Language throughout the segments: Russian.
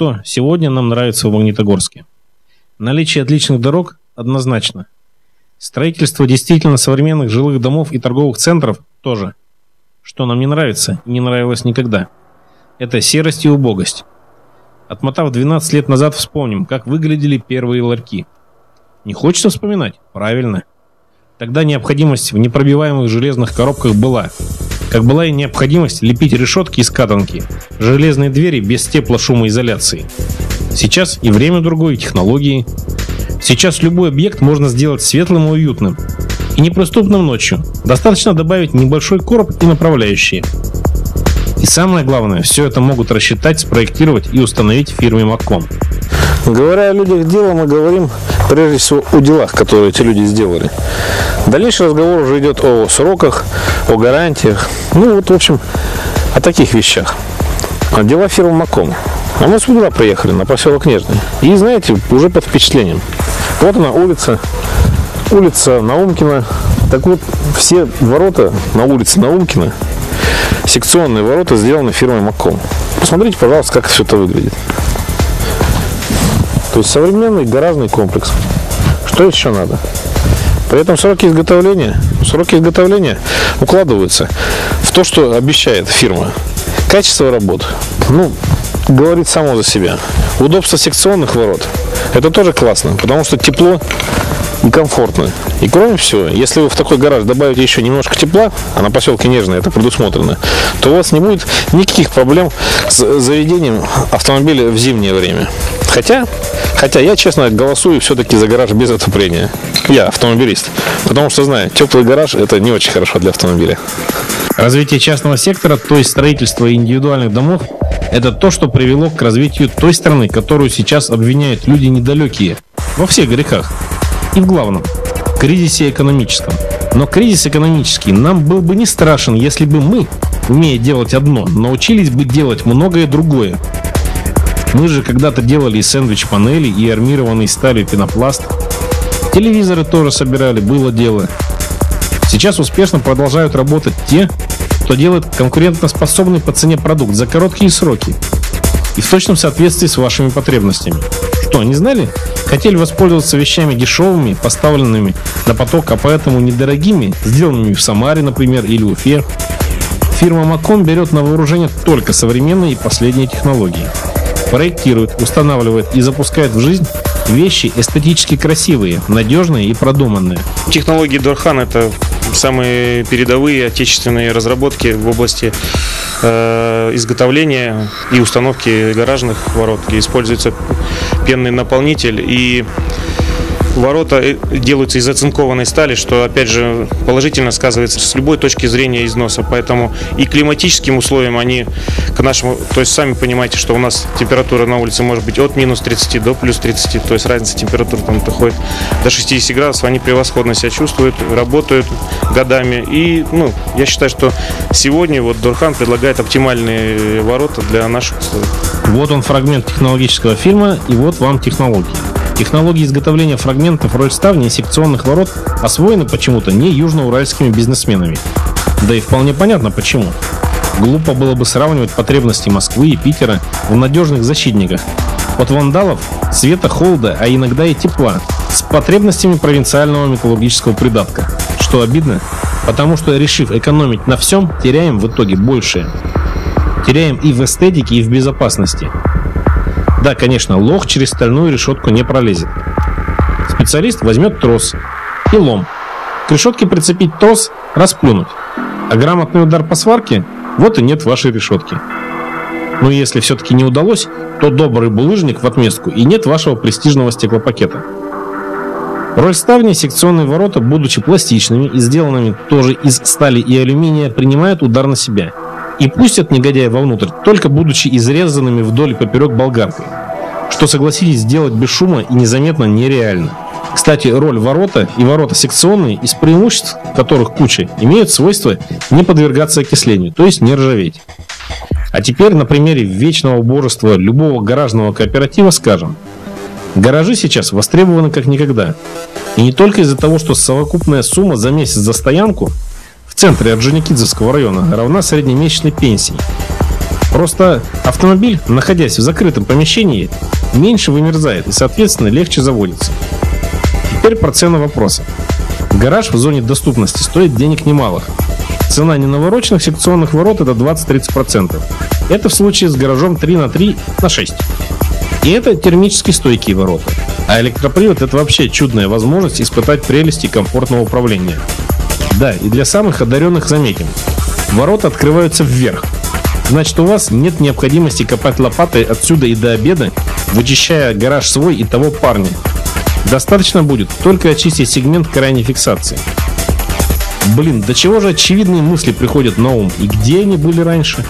что сегодня нам нравится в Магнитогорске. Наличие отличных дорог однозначно. Строительство действительно современных жилых домов и торговых центров тоже. Что нам не нравится и не нравилось никогда. Это серость и убогость. Отмотав 12 лет назад, вспомним, как выглядели первые ларьки. Не хочется вспоминать? Правильно. Тогда необходимость в непробиваемых железных коробках была. Как была и необходимость лепить решетки из катанки, железные двери без теплошумоизоляции. Сейчас и время другое, и технологии. Сейчас любой объект можно сделать светлым и уютным. И неприступным ночью. Достаточно добавить небольшой короб и направляющие. И самое главное, все это могут рассчитать, спроектировать и установить в фирме Макком. Говоря о людях дела, мы говорим прежде всего о делах, которые эти люди сделали. Дальнейший разговор уже идет о сроках, о гарантиях. Ну вот, в общем, о таких вещах. А дела фирмы Маком. А мы сюда приехали, на поселок Нежный. И, знаете, уже под впечатлением. Вот она улица, улица Наумкина. Так вот, все ворота на улице Наумкина, секционные ворота сделаны фирмой Маком. Посмотрите, пожалуйста, как все это выглядит. То есть современный гаражный комплекс. Что еще надо? При этом сроки изготовления, сроки изготовления укладываются в то, что обещает фирма. Качество работ, ну, говорит само за себя. Удобство секционных ворот, это тоже классно, потому что тепло и комфортно. И кроме всего, если вы в такой гараж добавите еще немножко тепла, а на поселке Нежное это предусмотрено, то у вас не будет никаких проблем с заведением автомобиля в зимнее время. Хотя, хотя я, честно, голосую все-таки за гараж без отопления. Я автомобилист. Потому что знаю, теплый гараж это не очень хорошо для автомобиля. Развитие частного сектора, то есть строительство индивидуальных домов, это то, что привело к развитию той страны, которую сейчас обвиняют люди недалекие во всех грехах. И в главном – кризисе экономическом. Но кризис экономический нам был бы не страшен, если бы мы, умея делать одно, научились бы делать многое другое. Мы же когда-то делали и сэндвич-панели, и армированный сталью пенопласт. Телевизоры тоже собирали, было дело. Сейчас успешно продолжают работать те, кто делает конкурентоспособный по цене продукт за короткие сроки и в точном соответствии с вашими потребностями. Что, не знали? Хотели воспользоваться вещами дешевыми, поставленными на поток, а поэтому недорогими, сделанными в Самаре, например, или Уфе. Фирма Маком берет на вооружение только современные и последние технологии проектирует, устанавливает и запускает в жизнь вещи эстетически красивые, надежные и продуманные. Технологии Дорхан – это самые передовые отечественные разработки в области э, изготовления и установки гаражных ворот, используется пенный наполнитель и Ворота э, делаются из оцинкованной стали, что, опять же, положительно сказывается с любой точки зрения износа. Поэтому и климатическим условиям они к нашему... То есть, сами понимаете, что у нас температура на улице может быть от минус 30 до плюс 30. То есть, разница температуры там доходит до 60 градусов. Они превосходно себя чувствуют, работают годами. И, ну, я считаю, что сегодня вот Дурхан предлагает оптимальные ворота для наших условий. Вот он фрагмент технологического фильма, и вот вам технологии. Технологии изготовления фрагментов рольставни и секционных ворот освоены почему-то не южноуральскими бизнесменами. Да и вполне понятно почему. Глупо было бы сравнивать потребности Москвы и Питера в надежных защитниках. От вандалов, света, холода, а иногда и тепла, с потребностями провинциального металлургического придатка. Что обидно, потому что решив экономить на всем, теряем в итоге большее. Теряем и в эстетике, и в безопасности. Да, конечно, лох через стальную решетку не пролезет. Специалист возьмет трос и лом. К решетке прицепить трос, расплюнуть. А грамотный удар по сварке – вот и нет вашей решетки. Но ну, если все-таки не удалось, то добрый булыжник в отместку и нет вашего престижного стеклопакета. Роль ставни секционные ворота, будучи пластичными и сделанными тоже из стали и алюминия, принимают удар на себя – и пустят негодяя вовнутрь, только будучи изрезанными вдоль и поперек болгаркой, что, согласились сделать без шума и незаметно нереально. Кстати, роль ворота и ворота секционные, из преимуществ которых куча, имеют свойство не подвергаться окислению, то есть не ржаветь. А теперь на примере вечного убожества любого гаражного кооператива скажем. Гаражи сейчас востребованы как никогда. И не только из-за того, что совокупная сумма за месяц за стоянку – центре Орджоникидзевского района равна среднемесячной пенсии. Просто автомобиль, находясь в закрытом помещении, меньше вымерзает и, соответственно, легче заводится. Теперь про цену вопроса. Гараж в зоне доступности стоит денег немалых. Цена ненавороченных секционных ворот это 20-30%. Это в случае с гаражом 3 на 3 на 6. И это термически стойкие ворота. А электропривод это вообще чудная возможность испытать прелести комфортного управления. Да, и для самых одаренных заметим. Ворота открываются вверх. Значит, у вас нет необходимости копать лопатой отсюда и до обеда, вычищая гараж свой и того парня. Достаточно будет только очистить сегмент крайней фиксации. Блин, до чего же очевидные мысли приходят на ум и где они были раньше?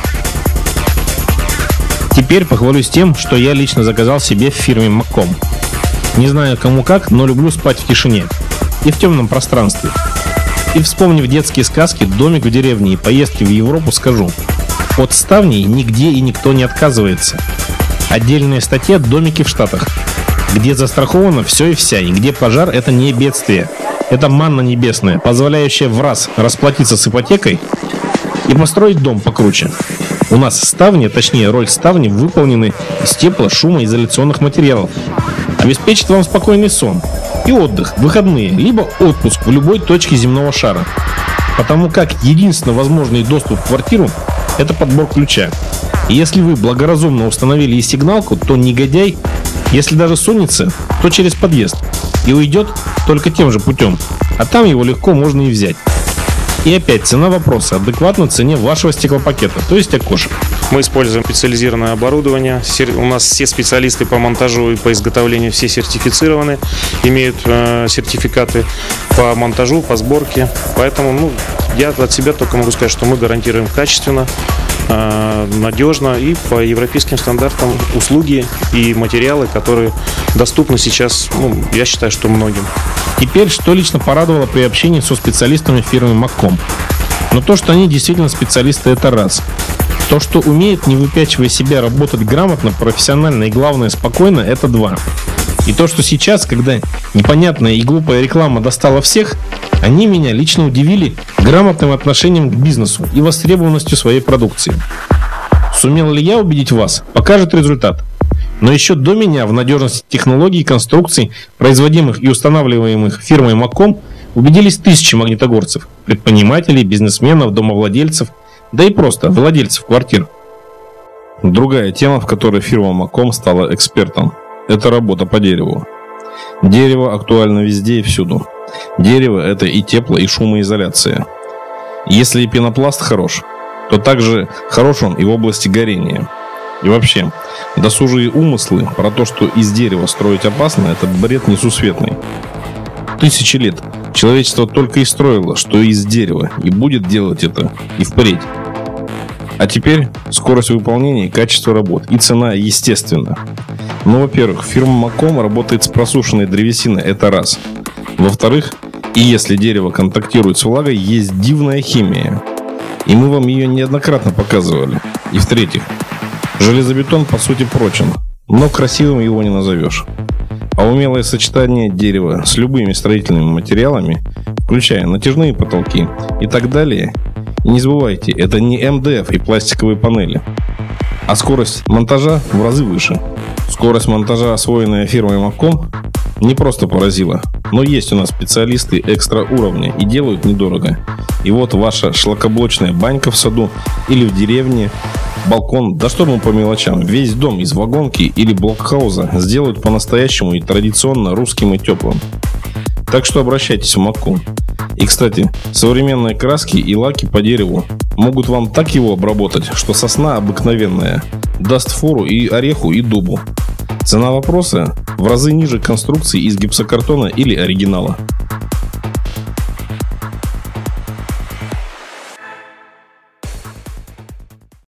Теперь похвалюсь тем, что я лично заказал себе в фирме Макком. Не знаю кому как, но люблю спать в тишине и в темном пространстве. И вспомнив детские сказки, домик в деревне и поездки в Европу, скажу. От ставней нигде и никто не отказывается. Отдельная статья «Домики в Штатах», где застраховано все и вся, и где пожар – это не бедствие. Это манна небесная, позволяющая в раз расплатиться с ипотекой и построить дом покруче. У нас ставни, точнее роль ставни, выполнены из тепло, шума, изоляционных материалов. Обеспечит вам спокойный сон и отдых, выходные, либо отпуск в любой точке земного шара. Потому как единственно возможный доступ в квартиру – это подбор ключа. И если вы благоразумно установили и сигналку, то негодяй, если даже сунется, то через подъезд и уйдет только тем же путем, а там его легко можно и взять. И опять цена вопроса адекватна цене вашего стеклопакета, то есть окошек. Мы используем специализированное оборудование. У нас все специалисты по монтажу и по изготовлению все сертифицированы, имеют э, сертификаты по монтажу, по сборке. Поэтому ну, я от себя только могу сказать, что мы гарантируем качественно, надежно и по европейским стандартам услуги и материалы, которые доступны сейчас, ну, я считаю, что многим. Теперь, что лично порадовало при общении со специалистами фирмы Макком? Но то, что они действительно специалисты, это раз. То, что умеют, не выпячивая себя, работать грамотно, профессионально и, главное, спокойно, это два. И то, что сейчас, когда непонятная и глупая реклама достала всех, они меня лично удивили грамотным отношением к бизнесу и востребованностью своей продукции. Сумел ли я убедить вас, покажет результат. Но еще до меня в надежности технологий и конструкций, производимых и устанавливаемых фирмой Маком, убедились тысячи магнитогорцев, предпринимателей, бизнесменов, домовладельцев, да и просто владельцев квартир. Другая тема, в которой фирма Маком стала экспертом, это работа по дереву. Дерево актуально везде и всюду. Дерево – это и тепло, и шумоизоляция. Если и пенопласт хорош, то также хорош он и в области горения – и вообще, досужие умыслы про то, что из дерева строить опасно, это бред несусветный. Тысячи лет человечество только и строило, что из дерева, и будет делать это и впредь. А теперь скорость выполнения, качество работ и цена, естественно. Ну, во-первых, фирма Маком работает с просушенной древесиной, это раз. Во-вторых, и если дерево контактирует с влагой, есть дивная химия. И мы вам ее неоднократно показывали. И в-третьих, Железобетон по сути прочен, но красивым его не назовешь. А умелое сочетание дерева с любыми строительными материалами, включая натяжные потолки и так далее, не забывайте, это не МДФ и пластиковые панели, а скорость монтажа в разы выше. Скорость монтажа, освоенная фирмой Макком, не просто поразила, но есть у нас специалисты экстра уровня и делают недорого. И вот ваша шлакоблочная банька в саду или в деревне балкон, да что мы по мелочам, весь дом из вагонки или блокхауза сделают по-настоящему и традиционно русским и теплым. Так что обращайтесь в Маку. И, кстати, современные краски и лаки по дереву могут вам так его обработать, что сосна обыкновенная даст фору и ореху, и дубу. Цена вопроса в разы ниже конструкции из гипсокартона или оригинала.